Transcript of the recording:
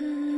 Mm-hmm.